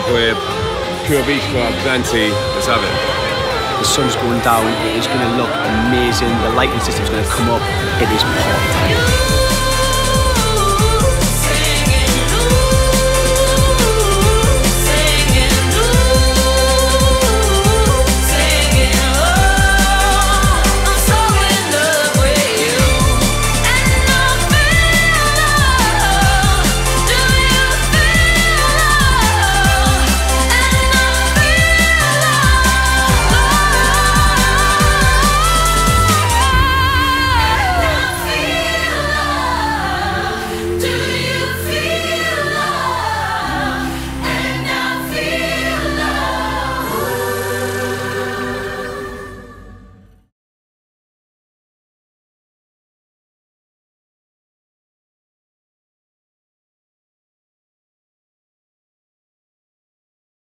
pub where Pure Beach Club, Zante, let's have it. The sun's going down, it is going to look amazing, the lighting system's going to come up, it is perfect.